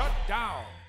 Shut down.